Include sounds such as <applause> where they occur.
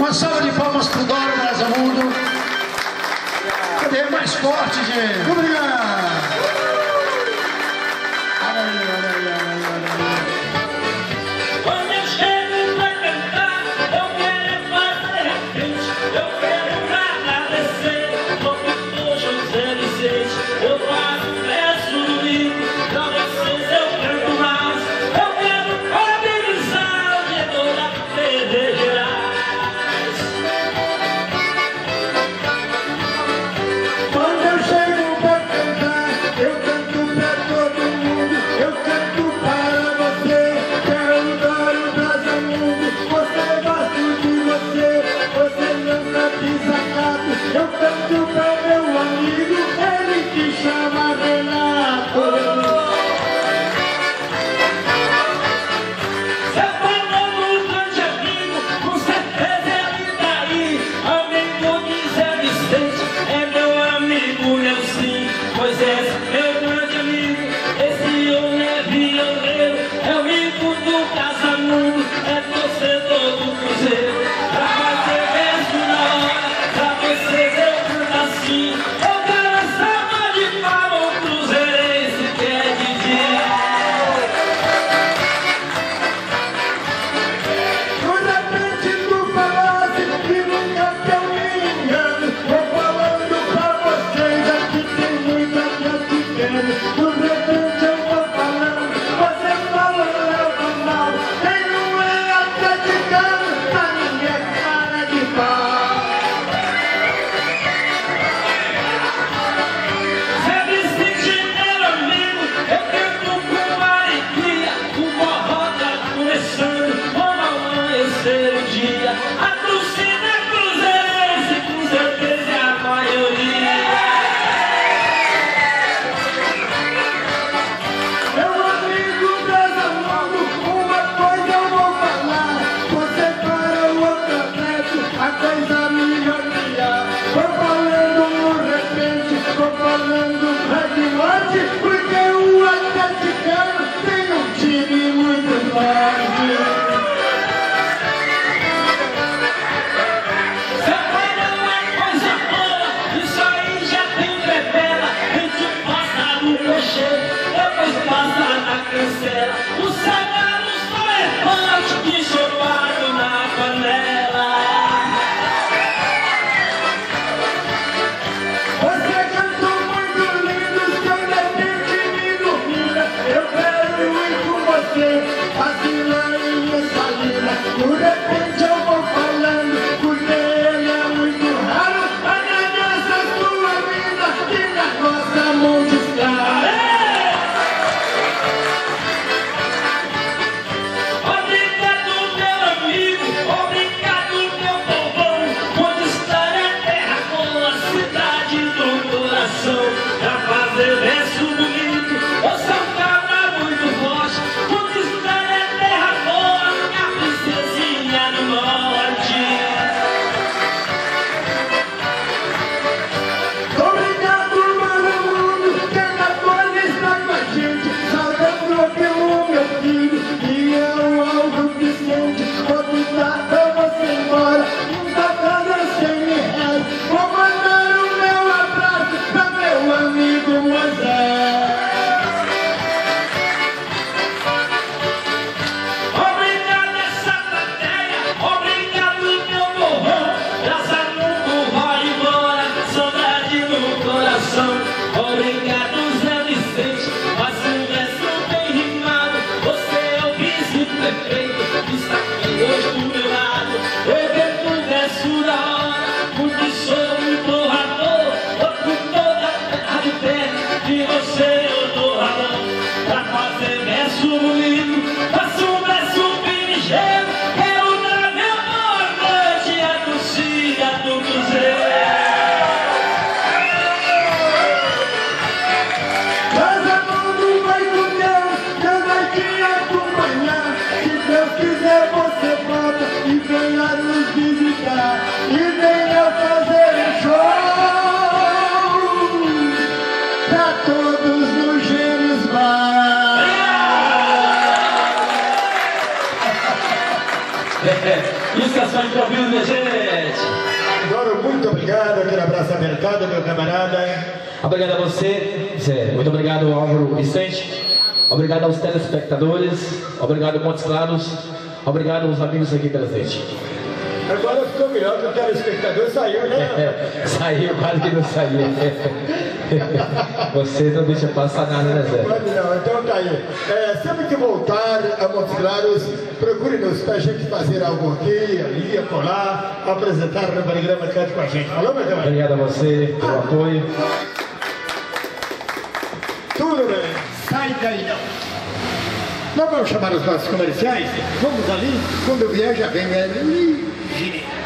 Uma salva de palmas pro Dora Brasamundo. Cadê mais forte, gente? Obrigado. você gosta de você, você não sabe sacato, eu canto bem. você Vacila e espalhina Por repente eu vou falando Porque ele é muito raro Olha nessa sua vida Que na nossa mão salva de ouvido, minha gente. Agora, muito obrigado, aquele abraço apertado, meu camarada. Obrigado a você, Zé. Muito obrigado, Álvaro Vicente. Obrigado aos telespectadores. Obrigado, Montes Claros. Obrigado aos amigos aqui presentes. Agora ficou melhor que o telespectador saiu, né? É, <laughs> saiu, quase que não saiu. <laughs> Você não deixa passar nada, né, Zé? Pode não, então aí. É, sempre que voltar a Montes Claros, procure-nos para a gente fazer algo aqui, ali, acolá, apresentar no programa Cante com a gente. Falou, meu camarada? Obrigado a você pelo apoio. Tudo bem. Sai daí não. Nós vamos chamar os nossos comerciais. Vamos ali. Quando vier já vem ali. Gine.